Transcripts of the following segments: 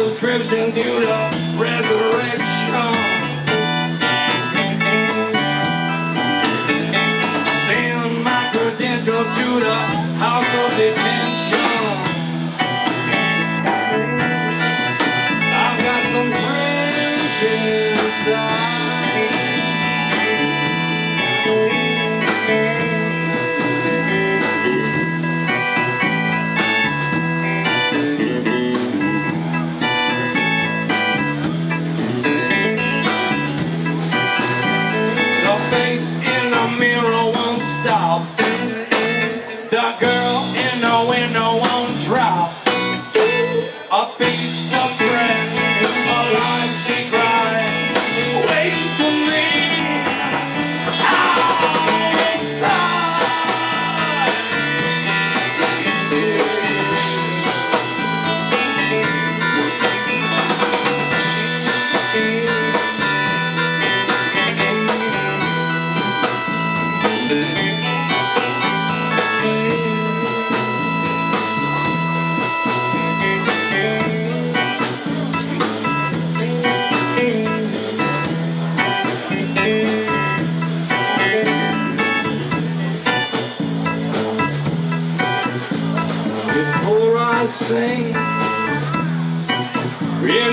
subscription to the resurrection. Send my credential to the house of detention. Girl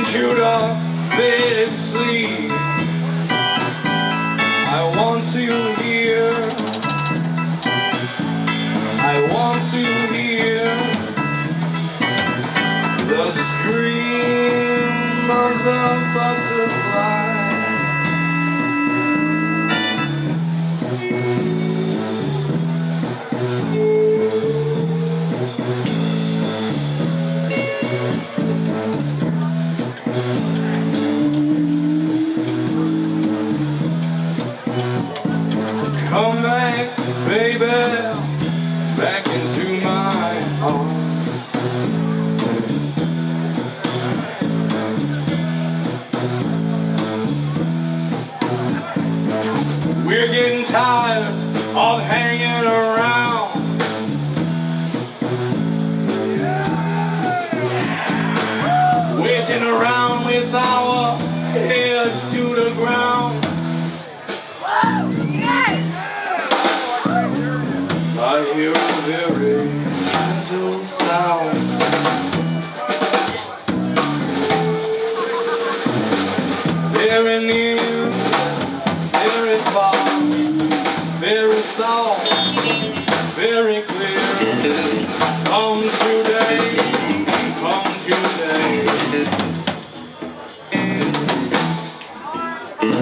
into the bed sleep, I want to hear, I want to hear the scream of the tired of hanging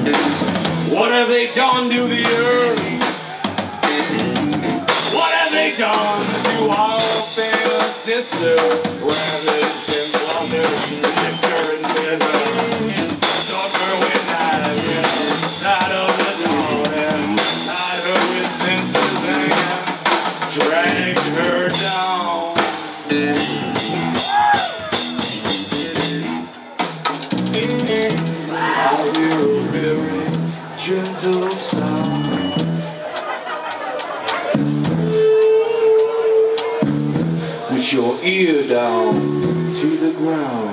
What have they done to the earth? What have they done to our fair sister? Ravaged and plundered, and bit her. Took her with knives inside of the door and tied her with fences and dragged her down. You down to the ground.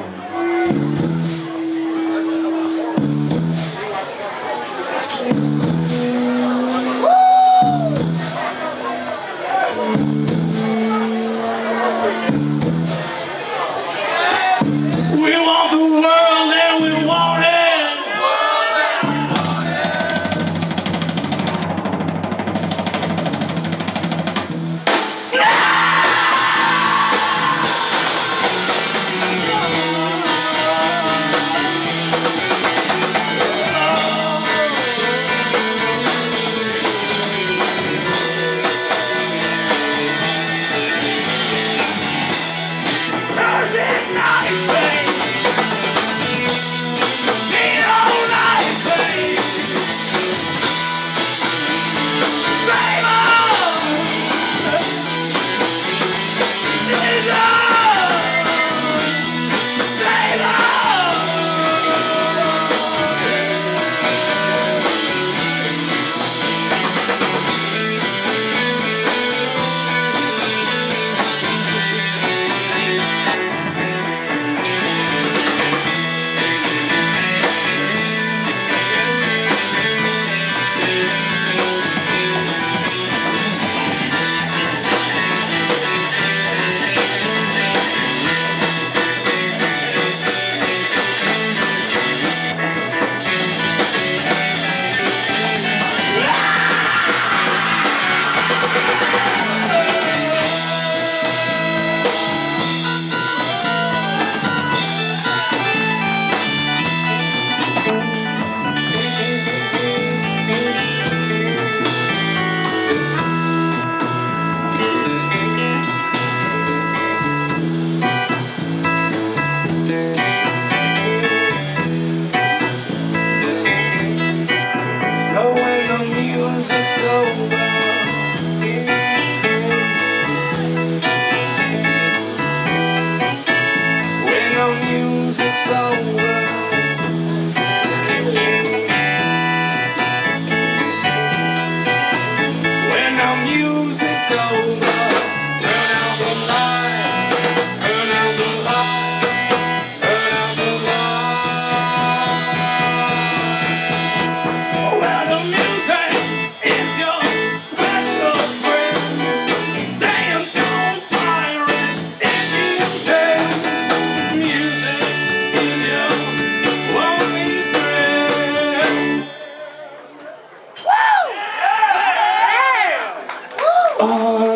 Hey. Oh.